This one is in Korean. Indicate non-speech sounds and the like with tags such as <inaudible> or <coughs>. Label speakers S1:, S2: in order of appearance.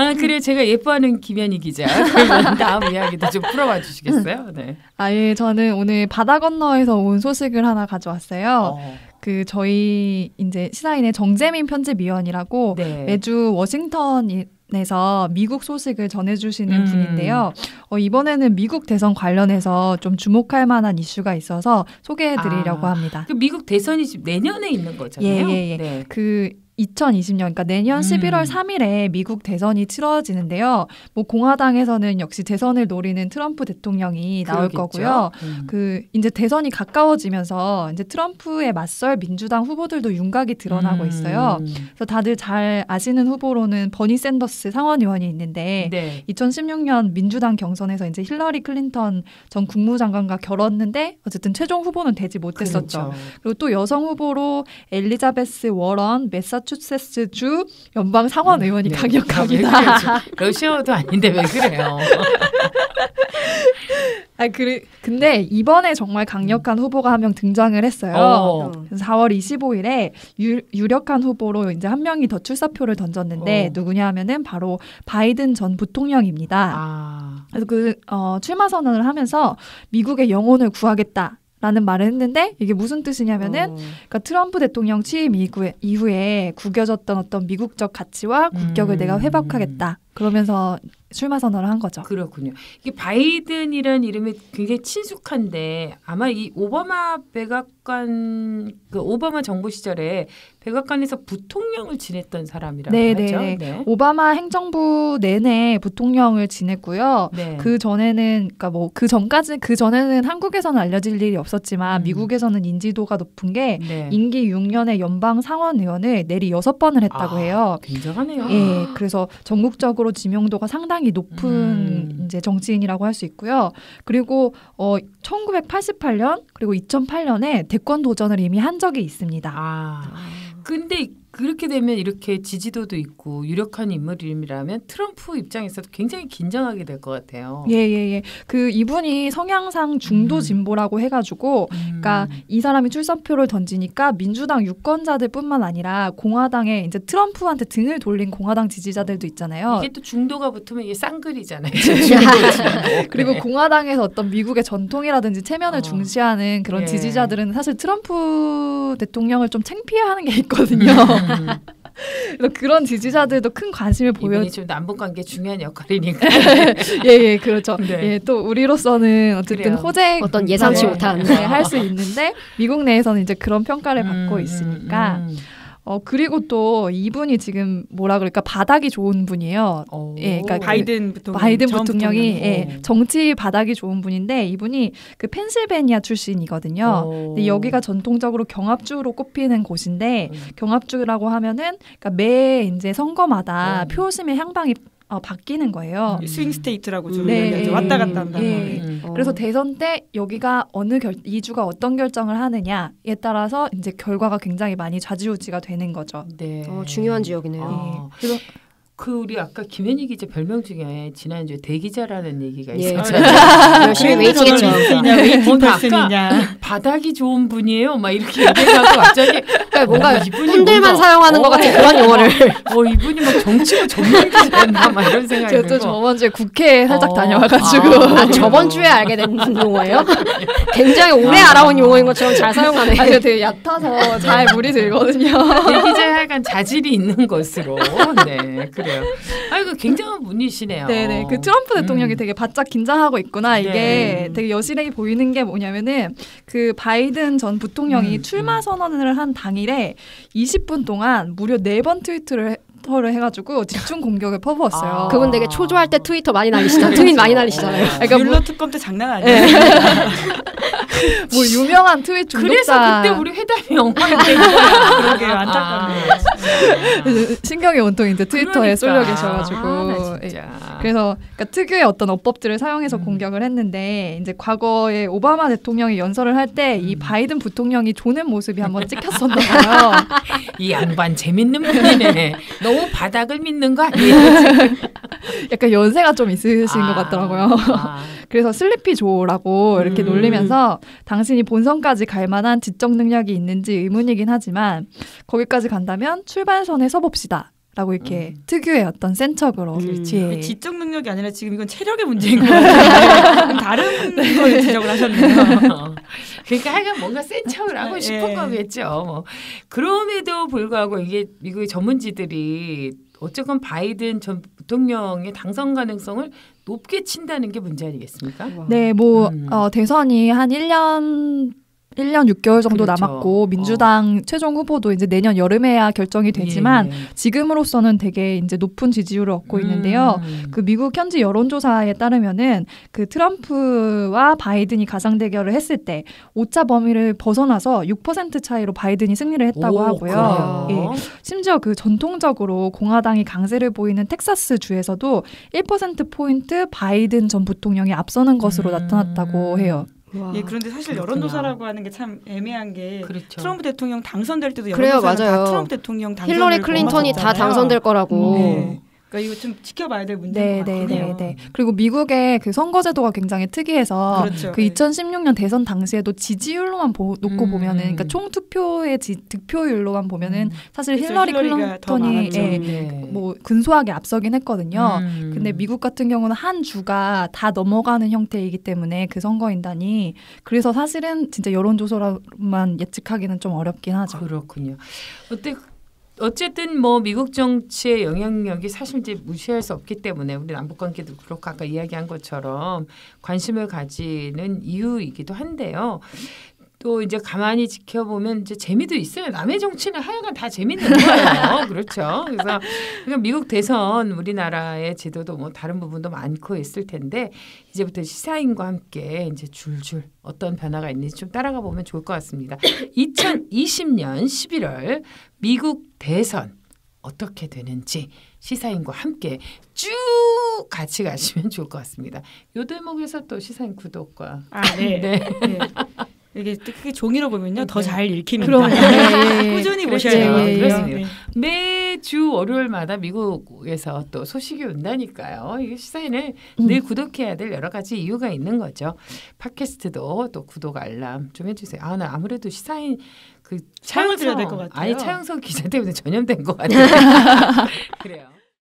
S1: 아 그래 제가 예뻐하는 김현희 기자. 그러면 다음 이야기도 좀 풀어봐 주시겠어요? 네.
S2: 아 예, 저는 오늘 바다 건너에서 온 소식을 하나 가져왔어요.
S1: 어,
S2: 그 저희 이제 시사인의 정재민 편집위원이라고
S1: 네.
S2: 매주 워싱턴 에서 미국 소식을 전해주시는
S1: 음.
S2: 분인데요. 어, 이번에는 미국 대선 관련해서 좀 주목할 만한 이슈가 있어서 소개해드리려고
S1: 아.
S2: 합니다.
S1: 그 미국 대선이 지금 내년에 있는 거잖아요.
S2: 예, 예, 예.
S1: 네.
S2: 그 2020년, 그러니까 내년
S1: 음.
S2: 11월 3일에 미국 대선이 치러지는데요. 뭐 공화당에서는 역시 대선을 노리는 트럼프 대통령이 나올
S1: 그러겠죠.
S2: 거고요.
S1: 음.
S2: 그 이제 대선이 가까워지면서 이제 트럼프에 맞설 민주당 후보들도 윤곽이 드러나고
S1: 음.
S2: 있어요. 그래서 다들 잘 아시는 후보로는 버니 샌더스 상원의원이 있는데
S1: 네.
S2: 2016년 민주당 경선에서 이제 힐러리 클린턴 전 국무장관과 결었는데 어쨌든 최종 후보는 되지 못했었죠.
S1: 그렇죠.
S2: 그리고 또 여성 후보로 엘리자베스 워런 매사추세츠주 연방 상원 의원이
S1: 네.
S2: 강력합니다.
S1: 그래요? 지금 러시아어도 아닌데 왜 그래요? <laughs>
S2: 아, 그, 근데 이번에 정말 강력한 후보가 한 명 등장을 했어요.
S1: 어.
S2: 그래서 4월 25일에 유, 유력한 후보로 이제 한 명이 더 출사표를 던졌는데
S1: 어.
S2: 누구냐 하면은 바로 바이든 전 부통령입니다.
S1: 아.
S2: 그래서 그 어, 출마 선언을 하면서 미국의 영혼을 구하겠다. 라는 말을 했는데 이게 무슨 뜻이냐면은
S3: 어.
S2: 그러니까 트럼프 대통령 취임 이후에, 이후에 구겨졌던 어떤 미국적 가치와 국격을
S1: 음.
S2: 내가 회복하겠다. 그러면서 출마 선언을 한 거죠.
S1: 그렇군요. 이게 바이든이라는 이름이 굉장히 친숙한데 아마 이 오바마 백악관 그 오바마 정부 시절에 백악관에서 부통령을 지냈던 사람이라고
S2: 네,
S1: 하죠.
S2: 네,
S1: 네.
S2: 오바마 행정부 내내 부통령을 지냈고요.
S1: 네.
S2: 그 전에는 그러니까 뭐 그 전까지 그 전에는 한국에서는 알려질 일이 없었지만
S1: 음.
S2: 미국에서는 인지도가 높은 게
S1: 네.
S2: 임기 6년의 연방 상원 의원을 내리 여섯 번을 했다고
S1: 아,
S2: 해요.
S1: 굉장하네요.
S2: 예, 그래서 전국적으로 지명도가 상당히 높은
S1: 음.
S2: 이제 정치인이라고 할 수 있고요. 그리고 어 1988년 그리고 2008년에 대권 도전을 이미 한 적이 있습니다.
S1: 아. 근데 그렇게 되면 이렇게 지지도도 있고 유력한 인물이라면 트럼프 입장에서도 굉장히 긴장하게 될 것 같아요.
S2: 예, 예, 예. 그 이분이 성향상 중도
S1: 음.
S2: 진보라고 해가지고, 그러니까 이 사람이 출사표를 던지니까 민주당 유권자들뿐만 아니라 공화당에 이제 트럼프한테 등을 돌린 공화당 지지자들도 있잖아요.
S1: 이게 또 중도가 붙으면 이게 쌍글이잖아요. <laughs>
S2: 그리고
S1: 네.
S2: 공화당에서 어떤 미국의 전통이라든지 체면을
S1: 어.
S2: 중시하는 그런
S1: 예.
S2: 지지자들은 사실 트럼프 대통령을 좀 창피해하는 게 있거든요.
S1: 음. <laughs>
S2: 그런 지지자들도 큰 관심을 보여.
S1: 이분이 좀 남북 관계 중요한 역할이니까. <laughs>
S2: 예, 예, 그렇죠.
S1: 네.
S2: 예, 또 우리로서는 어쨌든
S1: 그래요.
S2: 호재
S3: 어떤 예상치
S2: 네,
S3: 못한.
S2: 네, 할수 있는데 미국 내에서는 이제 그런 평가를 받고
S1: 음,
S2: 있으니까.
S1: 음, 음.
S2: 어 그리고 또 이분이 지금 뭐라 그럴까 바닥이 좋은 분이에요.
S1: 오.
S2: 예, 그러니까
S4: 바이든 부통령,
S2: 바이든
S4: 전
S2: 부통령이
S4: 부통령.
S2: 예, 정치 바닥이 좋은 분인데 이분이 그 펜실베니아 출신이거든요.
S1: 오.
S2: 근데 여기가 전통적으로 경합주로 꼽히는 곳인데
S1: 음.
S2: 경합주라고 하면은 그러니까 매 이제 선거마다
S1: 음.
S2: 표심의 향방이 어, 바뀌는 거예요.
S1: 음.
S4: swing state라고 좀
S2: 네. 예,
S4: 왔다 갔다 한다.
S2: 예.
S1: 음.
S3: 어.
S2: 그래서 대선 때 여기가 어느 결, 이 주가 어떤 결정을 하느냐에 따라서 이제 결과가 굉장히 많이 좌지우지가 되는 거죠.
S1: 네.
S3: 어, 중요한 지역이네요.
S1: 아.
S2: 그래서
S1: 그 우리 아까 김현희 기자 별명 중에 지난주에 대기자라는 얘기가
S3: 예.
S1: 있었잖아요.
S3: 열심히 grand waiting했죠.
S4: Waiting
S1: 나 아까. 바닥이 좋은 분이에요. 막 이렇게 얘기하고 갑자기
S3: 그러니까 뭔가
S1: 어, 이분이
S3: 혼들만
S1: 뭔가-
S3: 사용하는 것 같은 그런 용어를.
S1: 어 이분이 막 정치부 전문기자였나 막 이런 생각이
S2: 제가 또
S1: 들고.
S2: 저번 주에 국회에 살짝
S1: 어.
S2: 다녀와가지고
S1: 아.
S3: 아, 저번 주에 알게 된 용어예요? <laughs> 굉장히 오래 알아온 용어인 것처럼 잘 사용하네.
S2: 아니 되게 얕아서 <laughs> 잘 물이 들거든요.
S1: 대기자에 약간 자질이 있는 것으로. 네, 그래요. 아이고 굉장한 분이시네요.
S2: 네네. 그 트럼프 대통령이
S1: 음.
S2: 되게 바짝 긴장하고 있구나. 이게
S1: 네.
S2: 되게 여실히 보이는 게 뭐냐면은 그 바이든 전 부통령이
S1: 음,
S2: 출마
S1: 음.
S2: 선언을 한 당일에 20분 동안 무려 4번 트위트를 해, 를 해가지고 집중 공격을 퍼부었어요.
S1: 아.
S3: 그분 되게 초조할 때 트위터 많이 날리시잖아요. 트윗 많이 날리시잖아요.
S2: 그러니까 뭐,
S4: 뮬러 특검 때 장난 아니에요. <laughs>
S2: 뭐 유명한 트윗 중독자.
S1: 그래서 그때 우리 회담이 엉망이 된 거야. <laughs>
S4: 그러게요. 안타깝네요. <laughs>
S2: 신경이 온통 이제 트위터에
S1: 그러니까.
S2: 쏠려 계셔가지고
S1: 아, 나
S2: 예. 그래서 그러니까 특유의 어떤 어법들을 사용해서
S1: 음.
S2: 공격을 했는데 이제 과거에 오바마 대통령이 연설을 할 때이
S1: 음.
S2: 바이든 부통령이 조는 모습이 한번 찍혔었나 봐요. <laughs>
S1: 이 양반 재밌는 분이네. 너무 바닥을 믿는 거 아니에요? <laughs>
S2: 약간 연세가 좀 있으신
S1: 아.
S2: 것 같더라고요.
S1: 아.
S2: 그래서 슬리피 조라고 이렇게
S1: 음.
S2: 놀리면서 당신이 본선까지 갈 만한 지적 능력이 있는지 의문이긴 하지만 거기까지 간다면 출발 선에 서봅시다. 라고 이렇게 특유의 어떤 센 척으로
S3: 음.
S2: 예.
S4: 지적 능력이 아니라 지금 이건 체력의 문제인 것 같아요. <laughs> 다른 걸 지적을 하셨네요. <laughs>
S1: 그러니까 하여간 뭔가 센 척을 하고
S4: 예.
S1: 싶은 거겠죠. 뭐. 그럼에도 불구하고 이게 미국의 전문지들이 어쨌건 바이든 전 부통령의 당선 가능성을 높게 친다는 게 문제 아니겠습니까?
S2: 네, 뭐
S1: 음.
S2: 어, 대선이 한 1년 1년 6개월 정도
S1: 그렇죠.
S2: 남았고 민주당 최종 후보도 이제 내년 여름에야 결정이 되지만
S1: 예, 예.
S2: 지금으로서는 되게 이제 높은 지지율을 얻고 있는데요.
S1: 음.
S2: 그 미국 현지 여론조사에 따르면은 그 트럼프와 바이든이 가상 대결을 했을 때 오차 범위를 벗어나서 6% 차이로 바이든이 승리를 했다고
S1: 오,
S2: 하고요.
S1: 그래요?
S2: 예. 심지어 그 전통적으로 공화당이 강세를 보이는 텍사스 주에서도 1% 포인트 바이든 전 부통령이 앞서는 것으로
S1: 음.
S2: 나타났다고 해요.
S3: 와.
S4: 예, 그런데 사실
S1: 그렇구나.
S4: 여론조사라고 하는 게 참 애매한 게
S1: 그렇죠.
S4: 트럼프 대통령 당선될 때도
S3: 맞아요.
S4: 다 트럼프 대통령 당선을
S3: 힐러리 클린턴이 다. 당선될 거라고.
S4: 네. 그러니까 이거 좀 지켜봐야 될 문제인
S2: 네,
S4: 것
S2: 네,
S4: 같긴
S2: 네,
S4: 해요.
S2: 네. 그리고 미국의 그 선거제도가 굉장히 특이해서
S4: 그렇죠.
S2: 그 2016년 대선 당시에도 지지율로만 보, 놓고
S1: 음.
S2: 보면은 그러니까 총 투표의 지, 득표율로만 보면은
S1: 음.
S2: 사실
S4: 그렇죠.
S2: 힐러리 클린턴이. 예,
S1: 네.
S2: 뭐 근소하게 앞서긴 했거든요.
S1: 음.
S2: 근데 미국 같은 경우는 한 주가 다 넘어가는 형태이기 때문에 그 선거인단이 그래서 사실은 진짜 여론조사로만 예측하기는 좀 어렵긴 하죠.
S1: 그렇군요. 어때 어쨌든 뭐 미국 정치의 영향력이 사실 이제 무시할 수 없기 때문에 우리 남북 관계도 그렇고 아까 이야기한 것처럼 관심을 가지는 이유이기도 한데요. 또 이제 가만히 지켜보면 이제 재미도 있어요. 남의 정치는 하여간 다 재밌는 거예요. <laughs> 그렇죠. 그래서 그러니까 미국 대선 우리나라의 제도도 뭐 다른 부분도 많고 있을 텐데 이제부터 시사인과 함께 이제 줄줄 어떤 변화가 있는지 좀 따라가 보면 좋을 것 같습니다. <coughs> 2020년 11월 미국 대선 어떻게 되는지 시사인과 함께 쭉 같이 가시면 좋을 것 같습니다. 요 대목에서 또 시사인 구독과
S4: 아, 네. <laughs>
S1: 네.
S4: 네. 이게 크게 종이로 보면요 더
S1: 네.
S4: 잘 읽힙니다.
S2: 그럼 <laughs> 예, 예. <laughs>
S4: 꾸준히
S1: 그렇죠.
S4: 보셔야 돼요.
S2: 예, 예,
S1: 그렇습니다.
S4: 네.
S1: 매주 월요일마다 미국에서 또 소식이 온다니까요. 이 시사인을
S2: 음.
S1: 늘 구독해야 될 여러 가지 이유가 있는 거죠. 팟캐스트도 또 구독 알람 좀 해주세요. 아, 나 아무래도 시사인 그 차영석-
S4: 될것 같아요.
S1: 아니 차영석 기자 때문에 전염된 것 같아요. <laughs> 그래요.